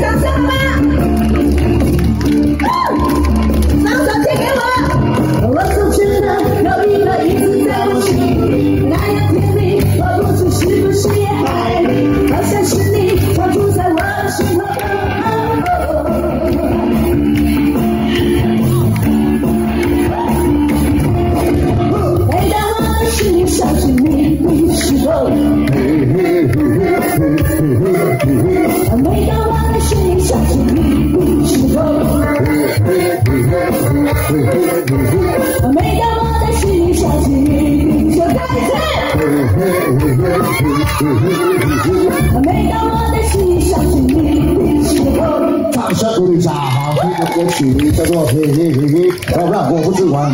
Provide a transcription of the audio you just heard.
掌声好吗把手给我我一直在我心那样甜蜜不是不是爱好像是你常驻在我每当我的心里想起你每当我的心里想起你，说再见。每当我的心想起你的时候，唱一首鼓励一下好听的歌曲，叫做《嘿嘿嘿嘿》，要不然我不是完。